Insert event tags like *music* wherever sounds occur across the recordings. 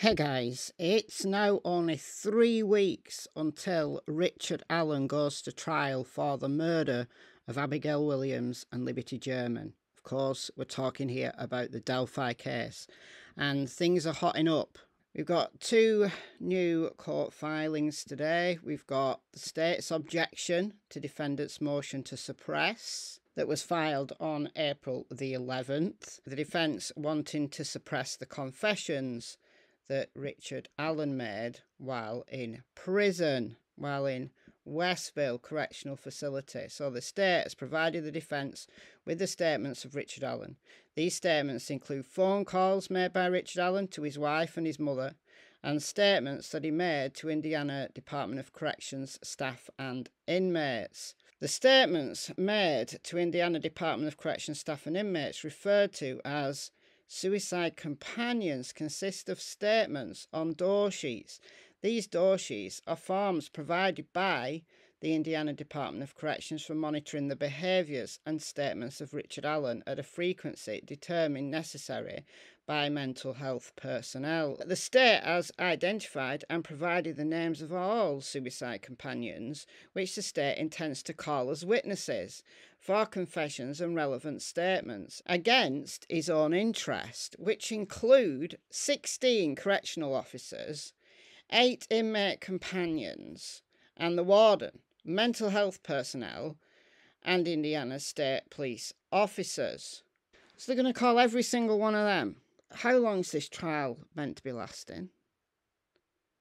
Hey guys, it's now only three weeks until Richard Allen goes to trial for the murder of Abigail Williams and Liberty German. Of course, we're talking here about the Delphi case, and things are hotting up. We've got two new court filings today. We've got the state's objection to defendant's motion to suppress that was filed on April the 11th. The defence wanting to suppress the confessions that Richard Allen made while in prison, while in Westville Correctional Facility. So the state has provided the defence with the statements of Richard Allen. These statements include phone calls made by Richard Allen to his wife and his mother, and statements that he made to Indiana Department of Corrections staff and inmates. The statements made to Indiana Department of Corrections staff and inmates referred to as Suicide companions consist of statements on door sheets. These door sheets are forms provided by the Indiana Department of Corrections for monitoring the behaviours and statements of Richard Allen at a frequency determined necessary by mental health personnel. The state has identified and provided the names of all suicide companions, which the state intends to call as witnesses for confessions and relevant statements against his own interest, which include 16 correctional officers, eight inmate companions, and the warden, mental health personnel, and Indiana State Police officers. So they're going to call every single one of them how long's this trial meant to be lasting?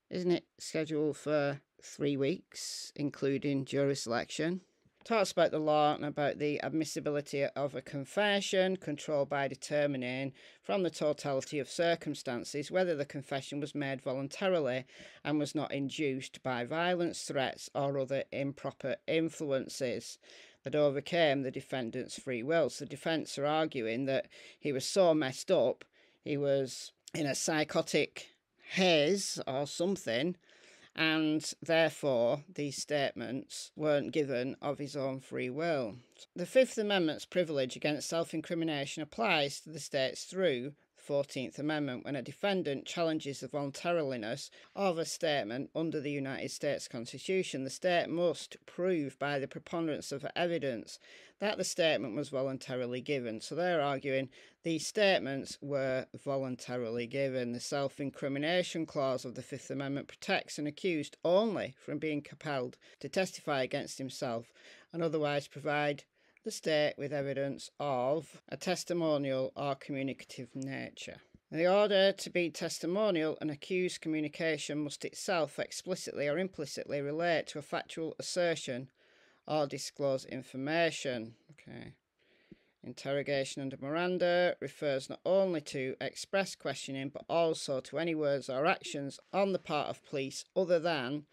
Isn't it scheduled for three weeks, including jury selection? Talks about the law and about the admissibility of a confession controlled by determining from the totality of circumstances whether the confession was made voluntarily and was not induced by violence, threats, or other improper influences that overcame the defendant's free will. So, the defence are arguing that he was so messed up he was in a psychotic haze or something, and therefore these statements weren't given of his own free will. The Fifth Amendment's privilege against self incrimination applies to the states through 14th Amendment when a defendant challenges the voluntariness of a statement under the United States Constitution, the state must prove by the preponderance of evidence that the statement was voluntarily given. So they're arguing these statements were voluntarily given. The self incrimination clause of the Fifth Amendment protects an accused only from being compelled to testify against himself and otherwise provide the state with evidence of a testimonial or communicative nature. In the order to be testimonial, an accused communication must itself explicitly or implicitly relate to a factual assertion or disclose information. Okay. Interrogation under Miranda refers not only to express questioning but also to any words or actions on the part of police other than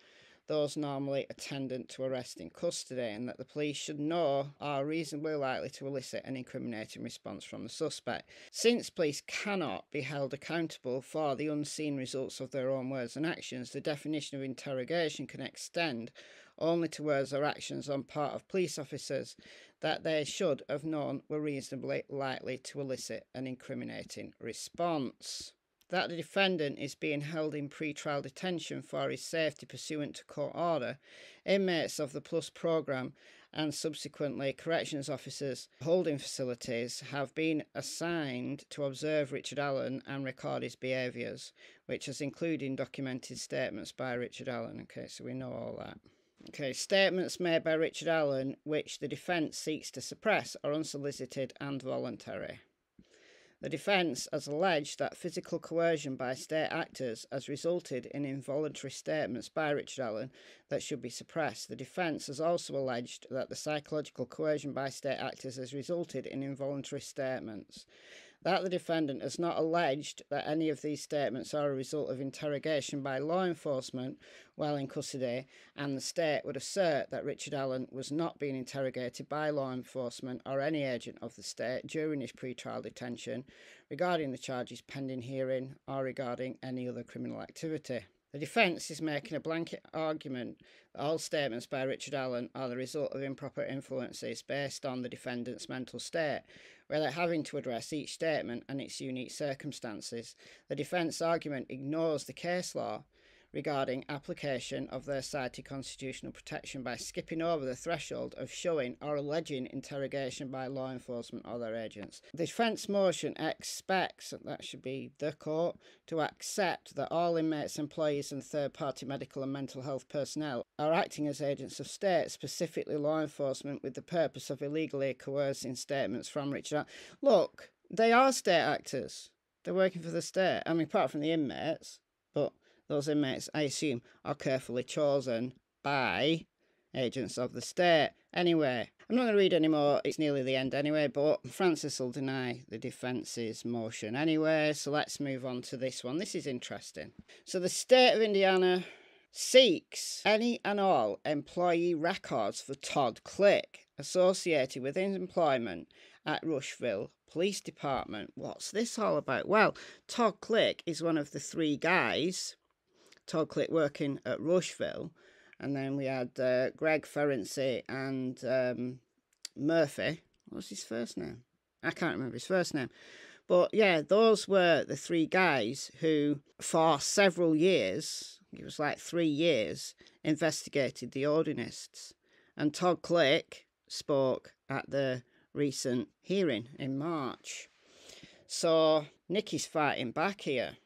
those normally attendant to arrest in custody, and that the police should know are reasonably likely to elicit an incriminating response from the suspect. Since police cannot be held accountable for the unseen results of their own words and actions, the definition of interrogation can extend only to words or actions on part of police officers that they should have known were reasonably likely to elicit an incriminating response that the defendant is being held in pre-trial detention for his safety pursuant to court order, inmates of the PLUS programme and subsequently corrections officers holding facilities have been assigned to observe Richard Allen and record his behaviours, which has included documented statements by Richard Allen. Okay, so we know all that. Okay, statements made by Richard Allen which the defence seeks to suppress are unsolicited and voluntary. The defence has alleged that physical coercion by state actors has resulted in involuntary statements by Richard Allen that should be suppressed. The defence has also alleged that the psychological coercion by state actors has resulted in involuntary statements that the defendant has not alleged that any of these statements are a result of interrogation by law enforcement while in custody, and the state would assert that Richard Allen was not being interrogated by law enforcement or any agent of the state during his pre-trial detention regarding the charges pending hearing or regarding any other criminal activity. The defence is making a blanket argument that all statements by Richard Allen are the result of improper influences based on the defendant's mental state, without having to address each statement and its unique circumstances. The defence argument ignores the case law regarding application of their cited constitutional protection by skipping over the threshold of showing or alleging interrogation by law enforcement or their agents. The defence motion expects, that should be the court, to accept that all inmates, employees and third-party medical and mental health personnel are acting as agents of state, specifically law enforcement, with the purpose of illegally coercing statements from Richard. Look, they are state actors. They're working for the state. I mean, apart from the inmates, but those inmates, I assume, are carefully chosen by agents of the state. Anyway, I'm not going to read anymore, it's nearly the end anyway, but Frances will deny the defence's motion anyway, so let's move on to this one. This is interesting. So the state of Indiana seeks any and all employee records for Todd Click associated with his employment at Rushville Police Department. What's this all about? Well, Todd Click is one of the three guys Todd Click working at Rushville. And then we had uh, Greg Ferency and um, Murphy. What's his first name? I can't remember his first name. But yeah, those were the three guys who, for several years, it was like three years, investigated the Odinists. And Todd Click spoke at the recent hearing in March. So Nicky's fighting back here.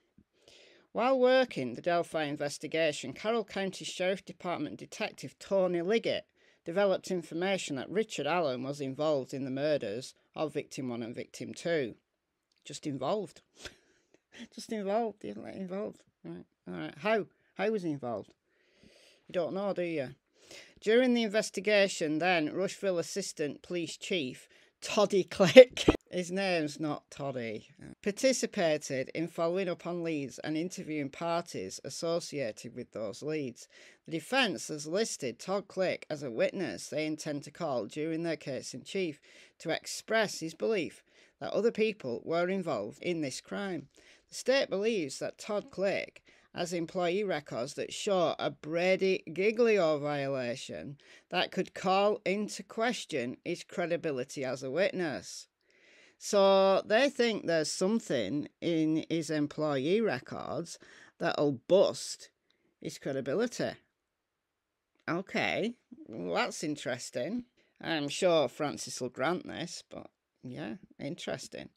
While working the Delphi investigation, Carroll County Sheriff Department Detective Tony Liggett developed information that Richard Allen was involved in the murders of Victim 1 and Victim 2. Just involved. *laughs* Just involved. Involved. Right. All right. How? How was he involved? You don't know, do you? During the investigation, then, Rushville Assistant Police Chief Toddy Click his name's not Toddy, participated in following up on leads and interviewing parties associated with those leads. The defence has listed Todd Click as a witness they intend to call during their case in chief to express his belief that other people were involved in this crime. The state believes that Todd Click has employee records that show a Brady Giglio violation that could call into question his credibility as a witness. So they think there's something in his employee records that'll bust his credibility. Okay, well, that's interesting. I'm sure Frances will grant this, but yeah, interesting.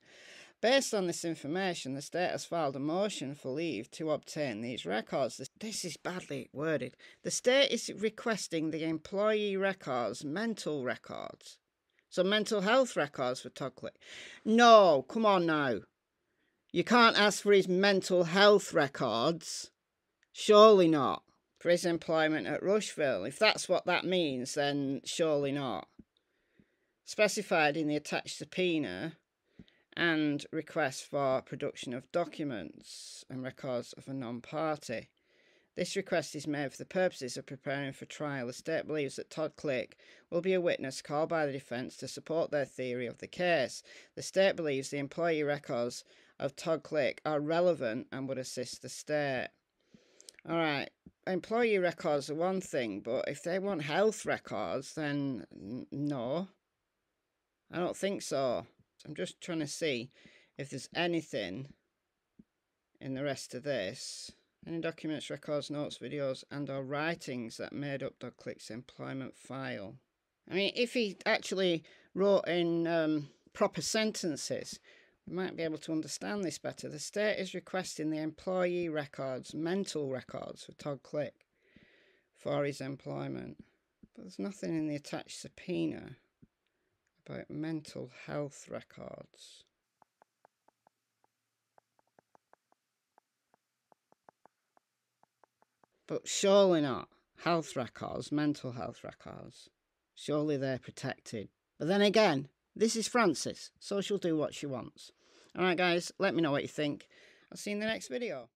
Based on this information, the state has filed a motion for leave to obtain these records. This is badly worded. The state is requesting the employee records, mental records, so mental health records for Click. No, come on now. You can't ask for his mental health records. Surely not. For his employment at Rushville. If that's what that means, then surely not. Specified in the attached subpoena and request for production of documents and records of a non-party. This request is made for the purposes of preparing for trial. The state believes that Todd Click will be a witness called by the defence to support their theory of the case. The state believes the employee records of Todd Click are relevant and would assist the state. All right, employee records are one thing, but if they want health records, then no, I don't think so. so. I'm just trying to see if there's anything in the rest of this. Any documents, records, notes, videos, and or writings that made up Todd Click's employment file. I mean, if he actually wrote in um, proper sentences, we might be able to understand this better. The state is requesting the employee records, mental records for Todd Click for his employment. But there's nothing in the attached subpoena about mental health records. But surely not. Health records, mental health records, surely they're protected. But then again, this is Frances, so she'll do what she wants. Alright guys, let me know what you think. I'll see you in the next video.